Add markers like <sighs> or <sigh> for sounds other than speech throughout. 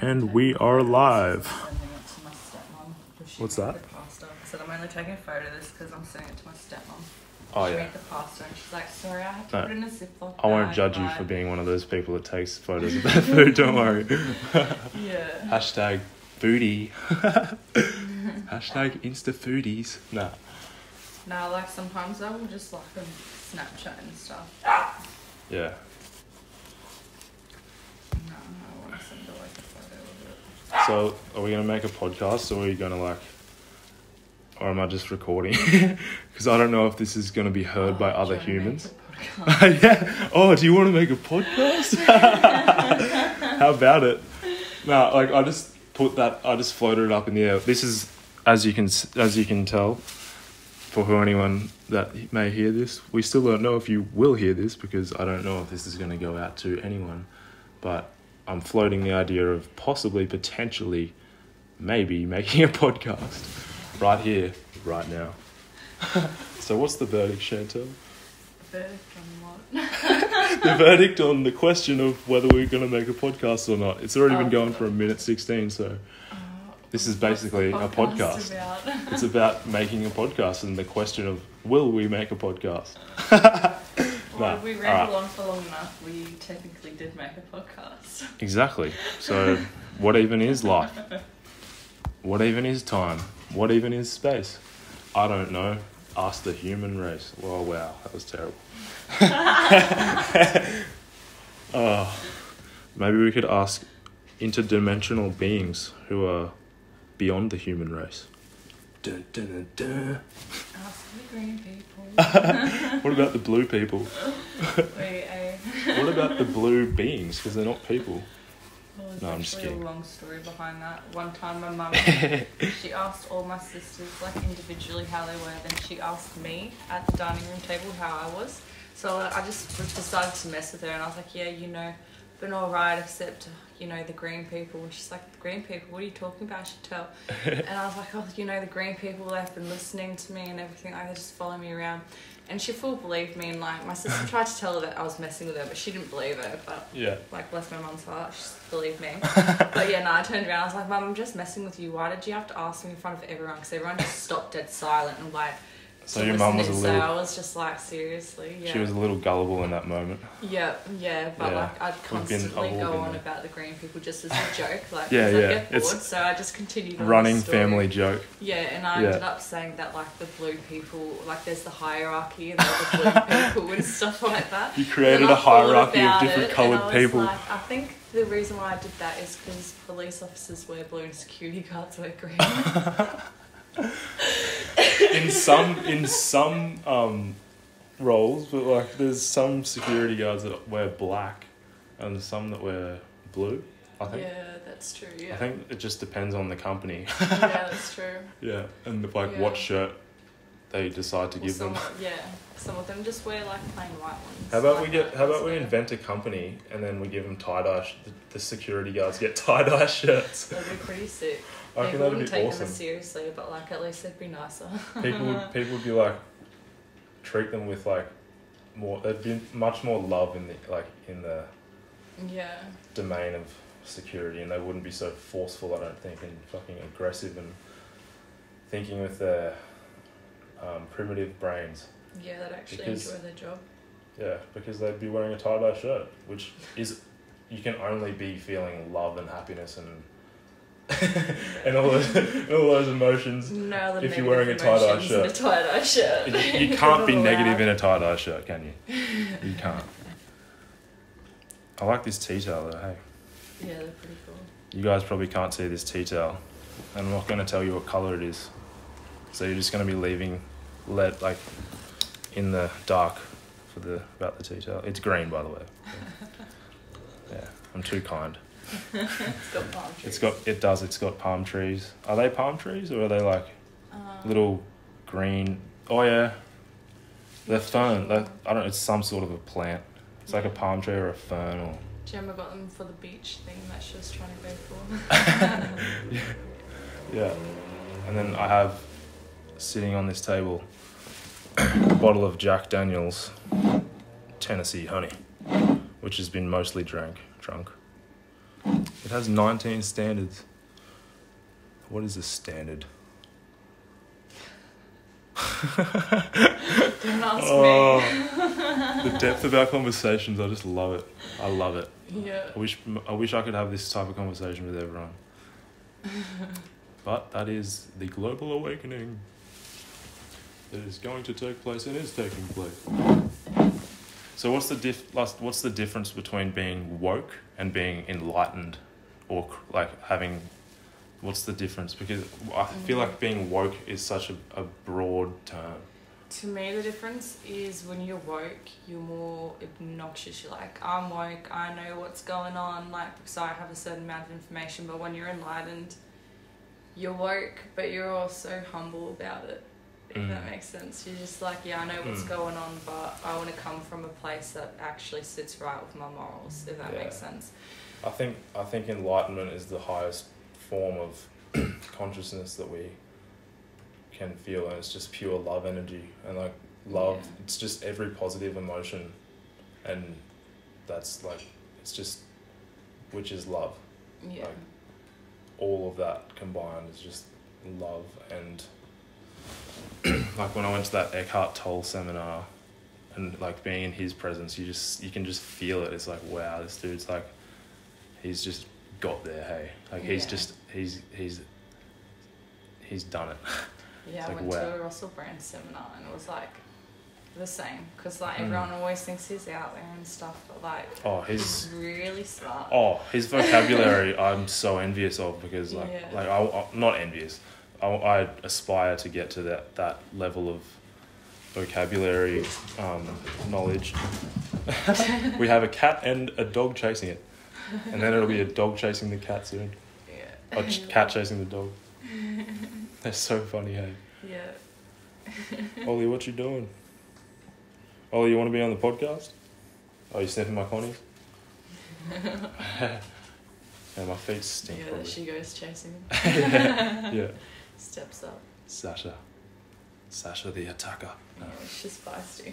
And we are live. Sending it to my stepmom. 'cause she What's that? Pasta. I said I'm only taking a photo of this because I'm sending it to my stepmom. Oh she yeah. made the pasta and she's like, sorry, I had to No, put it in a Ziploc I won't bag, judge you but-" for being one of those people that takes photos of <laughs> their food. Don't worry. Yeah. Hashtag foodie. <laughs> Hashtag insta foodies. Nah. No, like sometimes I will just like um, Snapchat and stuff. Yeah. So are we gonna make a podcast or are you gonna like, or am I just recording? <laughs> Because I don't know if this is gonna be heard by Oh, other wanna make humans. <laughs> yeah. Oh, do you want to make a podcast? <laughs> How about it? No, like I just put that. I just floated it up in the air. This is, as you can as you can tell, for who anyone that may hear this, we still don't know if you will hear this because I don't know if this is going to go out to anyone. But I'm floating the idea of possibly, potentially, maybe <laughs> making a podcast right here, right now. <laughs> so what's the verdict, Chantelle? Verdict on what? <laughs> the verdict on the question of whether we're going to make a podcast or not. It's already been Oh. going for a minute 16, so Uh, This is basically a podcast. About? it's about making a podcast and the question of will we make a podcast? Well, we alright. rambled on for long enough. We technically did make a podcast. <laughs> Exactly. So, what even is life? What even is time? What even is space? I don't know. Ask the human race. Well, wow, that was terrible. <laughs> oh, maybe we could ask interdimensional beings who are beyond the human race. Dun, dun, dun. Ask the green people. <laughs> What about the blue people? Wait, eh? <laughs> What about the blue beings? Because they're not people. Well, No, I'm just kidding. a long story behind that. One time, my mum <laughs> she asked all my sisters like individually how they were. Then she asked me at the dining room table how I was. So I just decided to mess with her, and I was like, "Yeah, you know, been all right, except you know the green people." And she's like, "The green people? What are you talking about?" I should tell. <laughs> and I was like, "Oh, you know the green people. They've been listening to me and everything. Like they just follow me around." And she full believed me, and like my sister tried to tell her that I was messing with her, but she didn't believe her. But Yeah. like bless my mum's heart, she believed me. <laughs> but yeah, no, I turned around. I was like, Mum, I'm just messing with you. Why did you have to ask me in front of everyone? Because everyone just stopped dead silent and like. So your mum was a little. So I was just like, seriously, yeah. She was a little gullible in that moment. Yeah, yeah, but Yeah, like I'd been- constantly go on there. about the green people just as a joke, like Yeah, yeah, get bored, it's so I just continued Running family joke. Yeah, and I Yeah. ended up saying that like the blue people, like there's the hierarchy and the blue <laughs> people and stuff like that. You created a hierarchy of different coloured I people. Like, I think the reason why I did that is because police officers wear blue and security guards wear green. <laughs> <laughs> in some in some um, roles, but like there's some security guards that wear black, and some that wear blue. I think. yeah, that's true. Yeah, I think it just depends on the company. <laughs> yeah, that's true. yeah, and like Yeah. what shirt they decide to Well, give them. yeah, some of them just wear like plain white ones. How about like we get? How about we invent a company and then we give them tie dye? Sh- the, the security guards get tie dye <laughs> shirts. That'd be pretty sick. I that'd wouldn't be take awesome. them seriously, but like at least they'd be nicer. <laughs> people would people would be like treat them with like more there'd be much more love in the like in the yeah, domain of security and they wouldn't be so forceful I don't think and fucking aggressive and thinking with their um, primitive brains yeah, they'd actually Because- enjoy their job. yeah because they'd be wearing a tie-dye shirt which is you can only be feeling love and happiness and <laughs> and all those all those emotions No, If you're wearing a tie-dye emotions in a tie-dye shirt. you, you can't be <laughs> negative in a tie-dye shirt can you you can't I like this tea towel though hey Yeah, they're pretty cool. You guys probably can't see this tea towel, and I'm not going to tell you what color it is. So you're just going to be leaving, let like, in the dark, for the about the tea towel. It's green, by the way. <laughs> Yeah, I'm too kind. It's got palm trees. It's got it does. It's got palm trees. Are they palm trees or are they like Um, little green? Oh yeah, they're fern. They're, I don't. know, It's some sort of a plant. It's like a palm tree or a fern or. Gemma got them for the beach thing that she was trying to go for. <laughs> <laughs> Yeah. And then I have sitting on this table a bottle of Jack Daniels Tennessee honey, which has been mostly drank, drunk. It has 19 standards. What is a standard? Don't ask Oh, the <laughs> depth of our conversations, I just love it. I love it. Yeah. I wish I wish I could have this type of conversation with everyone. <laughs> but that is the global awakening that is going to take place and is taking place. So what's the diff last what's the difference between being woke and being enlightened or like having what's the difference because I feel like being woke is such a, a broad term. To me, the difference is when you're woke, you're more obnoxious. You're like, I'm woke, I know what's going on, like, because I have a certain amount of information. But when you're enlightened, you're woke, but you're also humble about it, if Mm. that makes sense. You're just like, yeah, I know what's Mm. going on, but I want to come from a place that actually sits right with my morals, if that Yeah. makes sense. I think I think enlightenment is the highest form of <coughs> consciousness that we can feel, and it's just pure love energy and like love. Yeah. It's just every positive emotion, and that's like it's just which is love. Yeah. Like, All of that combined is just love, and <coughs> like when I went to that Eckhart Tolle seminar, and like being in his presence, you just you can just feel it. It's like wow, this dude's like he's just got there. Hey, like he's Yeah. just he's he's he's done it. <laughs> Yeah, It's I went wow. to a Russell Brand seminar and it was like the same because like Mm. everyone always thinks he's out there and stuff, but like Oh, he's his really smart. oh his vocabulary <laughs> I'm so envious of because like Yeah. like I, I not envious. I, I aspire to get to that that level of vocabulary um, knowledge. <laughs> we have a cat and a dog chasing it, and then it'll be a dog chasing the cat soon. Yeah. Or ch- cat chasing the dog. <laughs> They're so funny, hey. Yeah. Ollie, what you doing? Ollie, you want to be on the podcast? Oh, you sniffing my connies? <laughs> <laughs> yeah, my feet stink. Yeah, probably. she goes chasing him. yeah, yeah. Steps up. Sasha. Sasha the attacker. No. Yeah, she's feisty.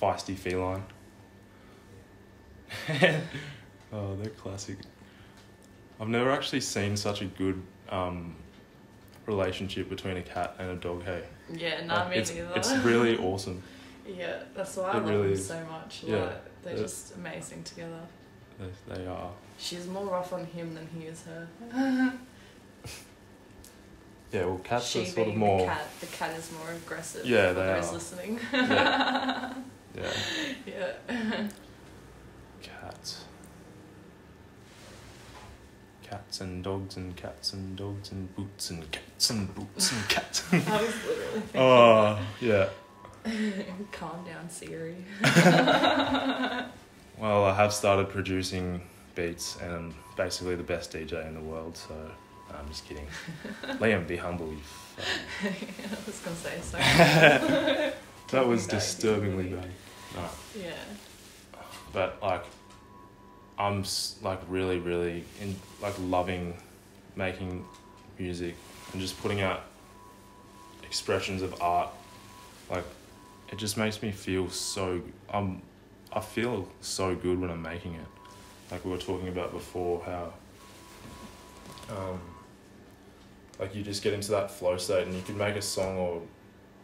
Feisty feline. <laughs> oh, they're classic. I've never actually seen such a good um, relationship between a cat and a dog. Hey, Yeah, no, Like, me it's, neither. it's <laughs> really awesome. yeah, that's why I love really them so much. Yeah. Like, they're just amazing together. They, they are. She's more rough on him than he is her. <laughs> Yeah, well, cats she are sort of more. the cat, the cat is more aggressive. Yeah, for they those are. listening. Yeah. Yeah, yeah. cats. Cats and dogs and cats and dogs and boots and cats and boots and cats. <laughs> I was literally thinking oh, yeah. <laughs> Calm down, Siri. <laughs> Well, I have started producing beats and I'm basically the best DJ in the world, so no, I'm just kidding. Liam, be humble. You fuck. I was gonna say so. that was disturbingly bad. No, Yeah. but like, I'm like really, really in like loving making music and just putting out expressions of art. Like, it just makes me feel so. Um, I feel so good when I'm making it. Like we were talking about before, how. Um, like you just get into that flow state, and you can make a song or,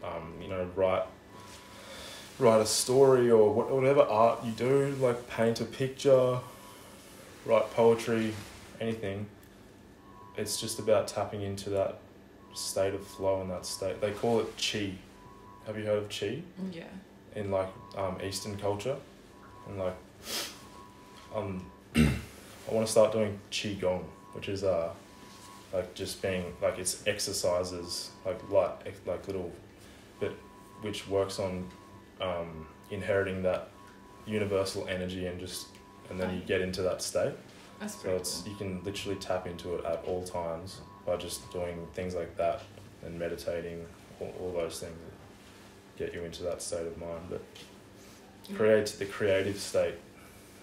um, you know, write. Write a story or what- whatever art you do, like paint a picture, write poetry, anything. It's just about tapping into that state of flow and that state. They call it chi. Have you heard of chi? Yeah. in like um, Eastern culture, and like um, <clears throat> I want to start doing qigong, which is uh like just being like it's exercises like light like little bit which works on um, inheriting that universal energy and just and then you get into that state. That's So it's cool. you can literally tap into it at all times by just doing things like that and meditating, all, all those things that get you into that state of mind. But create the creative state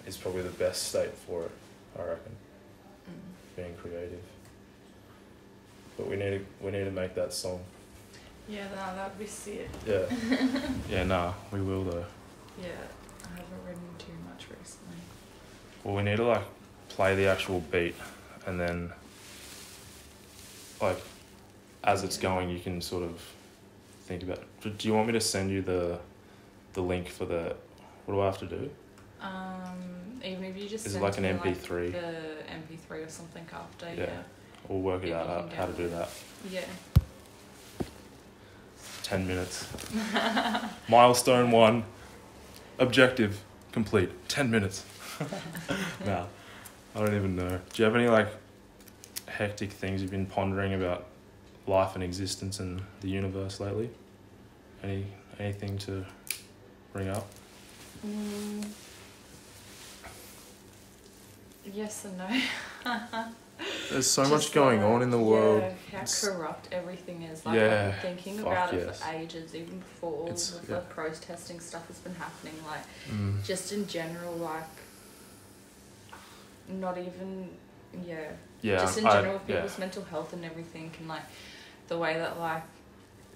is probably the best state for it, I reckon, Mm. being creative. But we need to we need to make that song. Yeah, no, that'd be sick. Yeah. <laughs> yeah, nah, we will though. Yeah, I haven't written too much recently. Well, we need to like play the actual beat, and then like as it's going, you can sort of think about. it. Do you want me to send you the the link for the? What do I have to do? Um, even if you just Is it like an MP3? the MP3 or something after, Yeah. yeah, We'll work it out how, how to do that. yeah. Ten minutes. <laughs> Milestone one. Objective complete. Ten minutes. No, I don't even know. Do you have any like hectic things you've been pondering about life and existence and the universe lately? Any anything to bring up? Mm. Yes and no. <laughs> There's so Just much going like, on in the world. Yeah, how It's- corrupt everything is. Like Yeah, I've been thinking fuck about it yes. for ages, even before all It's- of yeah. the protesting stuff has been happening. Like Mm. just in general, like not even yeah. Yeah, just in I- general yeah. people's mental health and everything and like the way that like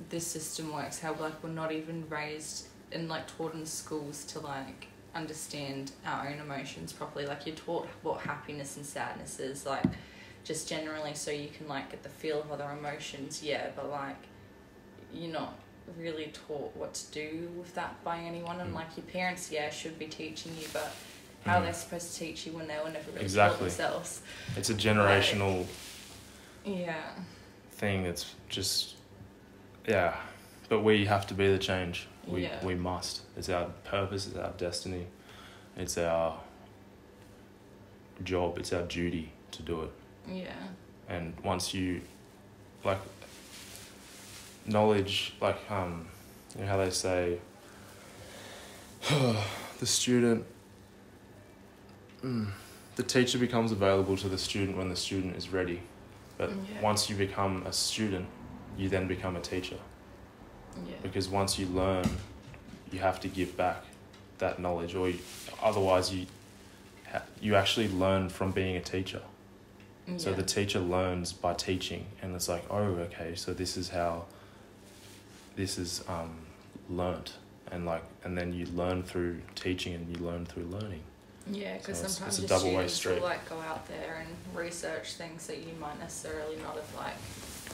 this system works, how like we're not even raised and like taught in schools to like understand our own emotions properly. Like you're taught what happiness and sadness is, like just generally so you can like get the feel of other emotions, yeah, but like you're not really taught what to do with that by anyone and Mm. like your parents, yeah, should be teaching you but how Mm. are they supposed to teach you when they were never really Exactly. taught themselves? It's a generational Yeah. thing. It's just yeah, but we have to be the change. We Yeah. we must. It's our purpose. It's our destiny. It's our job. It's our duty to do it. Yeah. And once you like knowledge, like um, you know how they say <sighs> the student. Mm, the teacher becomes available to the student when the student is ready. But Yeah. once you become a student, you then become a teacher. Yeah. Because once you learn, you have to give back that knowledge, or you, otherwise you you actually learn from being a teacher. Yeah. So the teacher learns by teaching, and it's like, oh, okay, so this is how this is um, learnt, and like, and then you learn through teaching, and you learn through learning. Yeah, because So sometimes it's a double-way street. will like go out there and research things that you might necessarily not have like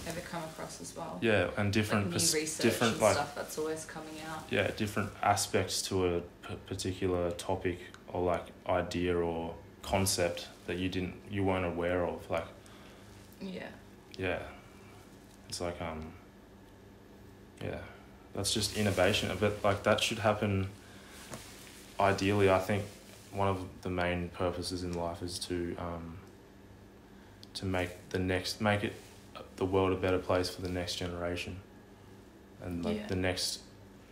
ever come across as well. Yeah, and different, like pers- research different and like stuff that's always coming out. yeah, different aspects to a p- particular topic or like idea or concept that you didn't you weren't aware of. Like Yeah. yeah, it's like um yeah, that's just innovation. But like that should happen. Ideally, I think one of the main purposes in life is to um, to make the next make it the world a better place for the next generation, and like Yeah. the next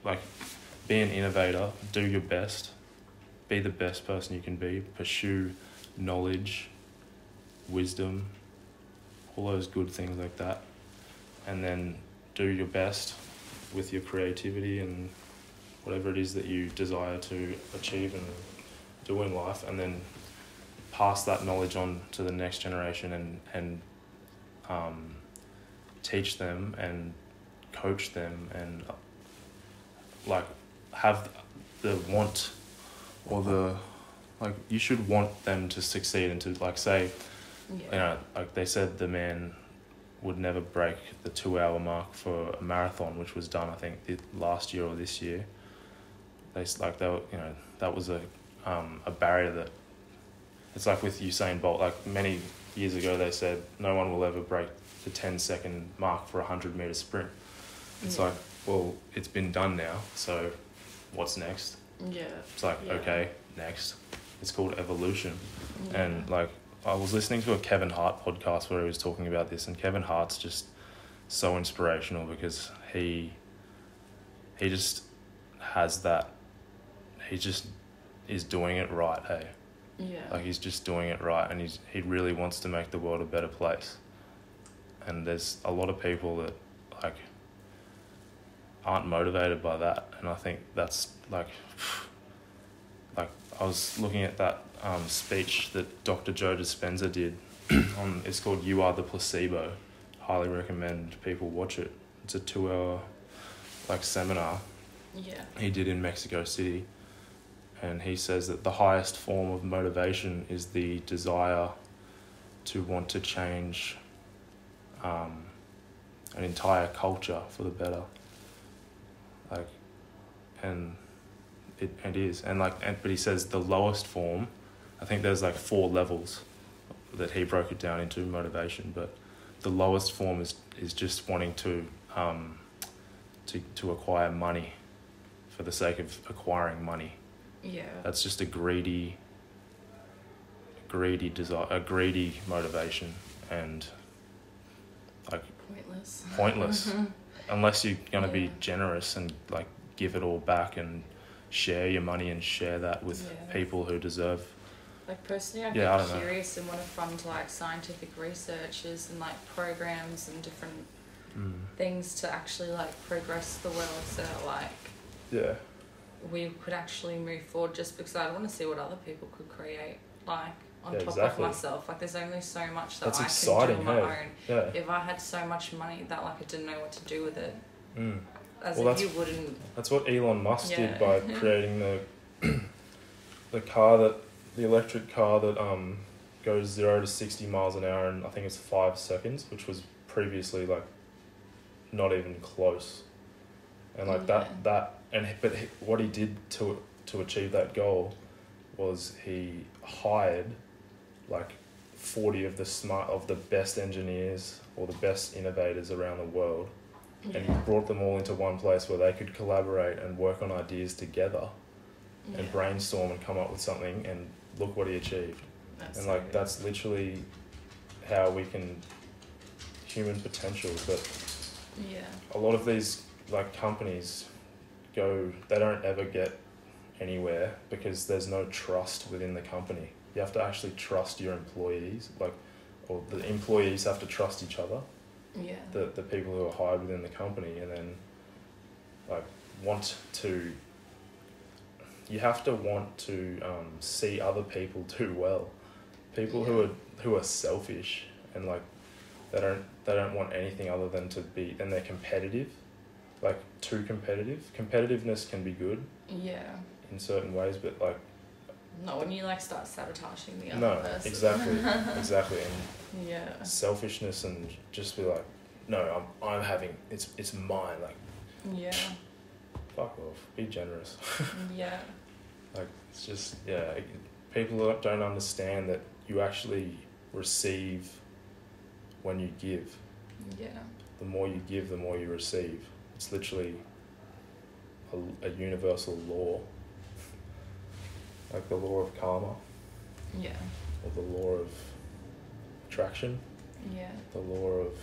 like be an innovator, do your best, be the best person you can be, pursue knowledge, wisdom, all those good things like that, and then do your best with your creativity and whatever it is that you desire to achieve and do in life, and then pass that knowledge on to the next generation and and um, teach them and coach them and uh, like have the want or the like you should want them to succeed and to like say Yeah. you know, like they said the man would never break the two hour mark for a marathon, which was done, I think, the last year or this year. They like they were, you know that was a um, a barrier that it's like with Usain Bolt. Like many years ago, they said no one will ever break the 10 second mark for a hundred meter sprint. It's Yeah. like, well, it's been done now, so what's next? Yeah. It's like, Yeah. okay, next. It's called evolution. Yeah. And like I was listening to a Kevin Hart podcast where he was talking about this, and Kevin Hart's just so inspirational because he he just has that. He just is doing it right. Hey, yeah. like he's just doing it right, and he's he really wants to make the world a better place. And there's a lot of people that like aren't motivated by that, and I think that's like <sighs> like I was looking at that um, speech that Dr. Joe Dispenza did. <clears throat> on it's called "You Are the Placebo." Highly recommend people watch it. It's a two-hour like seminar yeah. he did in Mexico City, and he says that the highest form of motivation is the desire to want to change um, an entire culture for the better. Like, and it, it is, and like, and, but he says the lowest form. I think there's like four levels that he broke it down into motivation, but the lowest form is is just wanting to um, to to acquire money for the sake of acquiring money. Yeah. That's just a greedy, greedy desire, a greedy motivation, and like Pointless. pointless <laughs> unless you're gonna be generous and like give it all back and share your money and share that with Yeah. people who deserve. Like personally, I Yeah, don't know. curious and want to fund like scientific researchers and like programs and different Mm. things to actually like progress the world so like Yeah. We could actually move forward just because I want to see what other people could create like on Yeah, top exactly. of myself. Like there's only so much that That's I exciting, can do on my hey? own. Yeah. If I had so much money that like I didn't know what to do with it, Mm. as Well, if you wouldn't. That's what Elon Musk Yeah. did by <laughs> creating the <clears throat> the car that the electric car that um goes zero to sixty miles an hour in I think it's five seconds, which was previously like not even close. And like Yeah. that that and but he, what he did to to achieve that goal was he hired like forty of the smart of the best engineers or the best innovators around the world Yeah. and brought them all into one place where they could collaborate and work on ideas together yeah. and brainstorm and come up with something and look what he achieved That's and so like good. that's literally how we can human potential but Yeah. a lot of these like companies go they don't ever get anywhere because there's no trust within the company. You have to actually trust your employees like or the employees have to trust each other. Yeah. the, the people who are hired within the company and then like want to you have to want to um, see other people <laughs> do well. People who are who are selfish and like they don't they don't want anything other than to be and they're competitive like too competitive competitiveness can be good yeah. in certain ways but like Not when you like start sabotaging the other no person. exactly <laughs> exactly and Yeah. selfishness and just be like no i'm i'm having it's it's mine like Yeah. fuck off be generous <laughs> Yeah. like it's just yeah people don't- don't understand that you actually receive when you give Yeah. the more you give the more you receive it's literally a, a universal law like the law of karma Yeah. or the law of attraction Yeah. the law of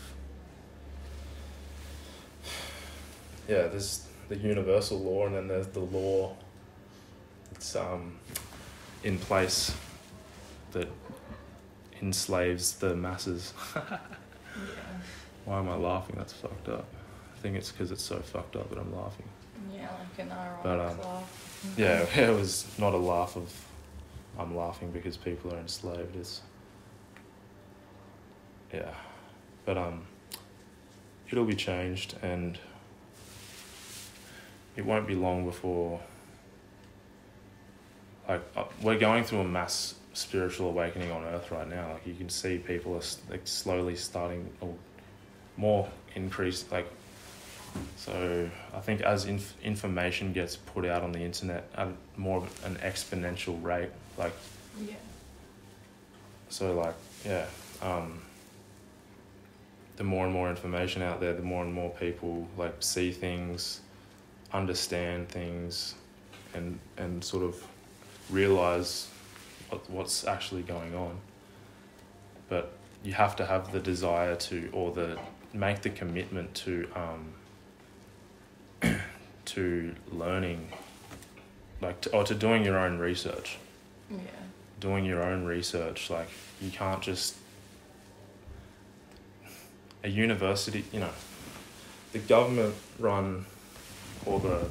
yeah there's the universal law and then there's the law that's um, in place that enslaves the masses <laughs> Yeah. why am i laughing that's fucked up think it's because it's so fucked up that i'm laughing. Yeah, like an ironic But, um, laugh. yeah <laughs> <laughs> it was not a laugh of i'm laughing because people are enslaved. It's yeah. But um it'll be changed and it won't be long before like uh, we're going through a mass spiritual awakening on earth right now. Like you can see people are like slowly starting or more increase like so i think as inf- information gets put out on the internet at more of an exponential rate like Yeah. so like yeah, um, the more and more information out there, the more and more people like see things, understand things, and and sort of realize what, what's actually going on. But you have to have the desire to, or the make the commitment to um, to learning, like to, or to doing your own research Yeah. doing your own research. Like you can't just a university, you know, the government run or the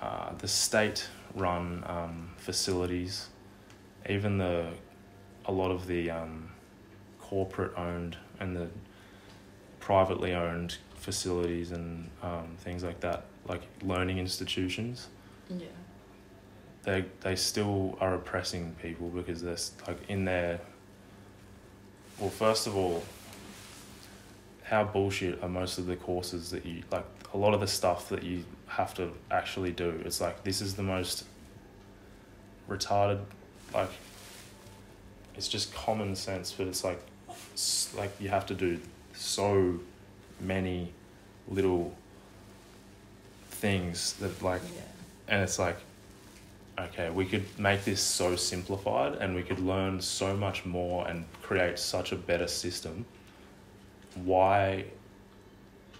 uh, the state run um, facilities, even the a lot of the um, corporate owned and the privately owned facilities and um, things like that, like learning institutions Yeah. they they still are oppressing people because they're like in their. Well, first of all, how bullshit are most of the courses that you like? A lot of the stuff that you have to actually do. It's like this is the most retarded, like. It's just common sense, but it's like, like you have to do so many little things that like Yeah. and it's like okay we could make this so simplified and we could learn so much more and create such a better system. Why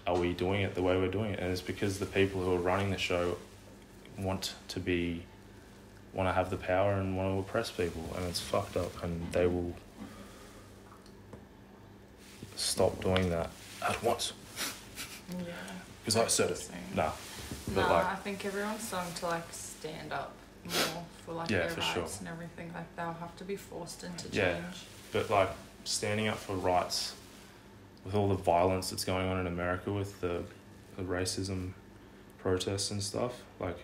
are we doing it the way we're doing it? And it's because the people who are running the show want to be want to have the power and want to oppress people and it's fucked up and they will stop doing that at once. Yeah. <laughs> because I said it. Nah No, but like I think everyone's starting to like stand up more for like Yeah, their for rights sure. and everything. Like they'll have to be forced into change. Yeah. but like standing up for rights with all the violence that's going on in America with the, the racism protests and stuff, like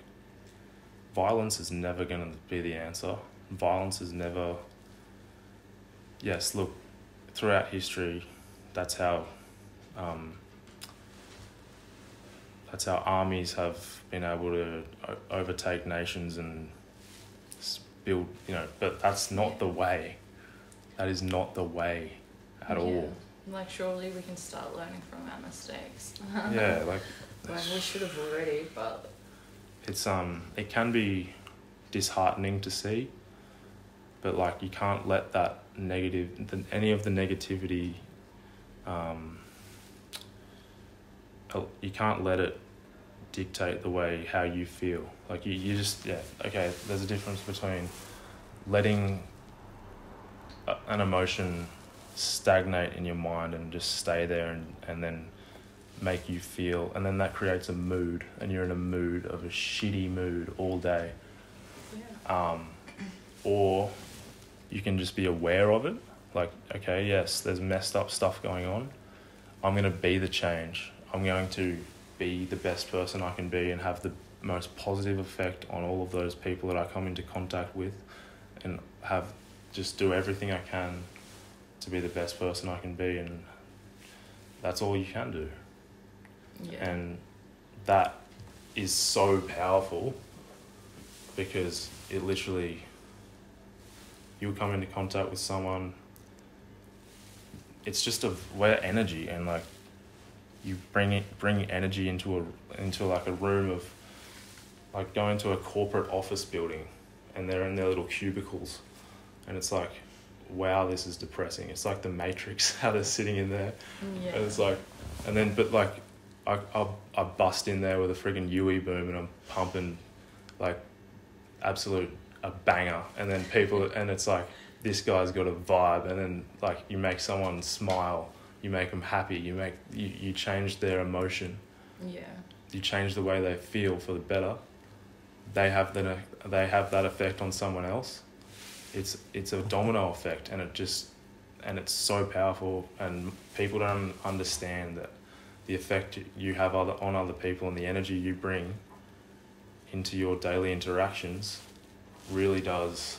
violence is never going to be the answer. Violence is never. Yes, look, throughout history, that's how. Um, that's how armies have been able to overtake nations and build, you know, but that's not the way. That is not the way at all. Like surely we can start learning from our mistakes. Yeah, <laughs> like Like we should have already, but it's um it can be disheartening to see, but like you can't let that negative the, any of the negativity um uh, you can't let it dictate the way how you feel. Like you, you just yeah okay. There's a difference between letting a, an emotion stagnate in your mind and just stay there and, and then make you feel and then that creates a mood and you're in a mood of a shitty mood all day yeah. um, or you can just be aware of it like okay yes there's messed up stuff going on i'm going to be the change i'm going to be the best person i can be and have the most positive effect on all of those people that i come into contact with and have just do everything i can to be the best person i can be and that's all you can do Yeah. and that is so powerful because it literally you'll come into contact with someone it's just a we're energy and like you bring it bring energy into a into like a room of like go into a corporate office building and they're in their little cubicles and it's like wow this is depressing it's like the matrix <laughs> how they're sitting in there mm, yeah. and it's like, and then, but like, I, I, I bust in there with a friggin' UE boom and I'm pumping like absolute a banger. And then people, and it's like, this guy's got a vibe. And then, like, you make someone smile, you make them happy, you make, you, you change their emotion, yeah. you change the way they feel for the better. They have the, they have that effect on someone else. It's, it's a domino effect and it just, and it's so powerful and people don't understand that the effect you have other on other people and the energy you bring into your daily interactions really does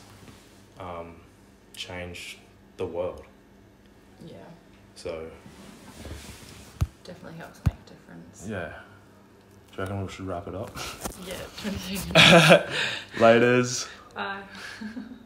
um, change the world Yeah. So Definitely helps make a difference. yeah do you reckon we should wrap it up Yeah. <laughs> laters Bye. <laughs>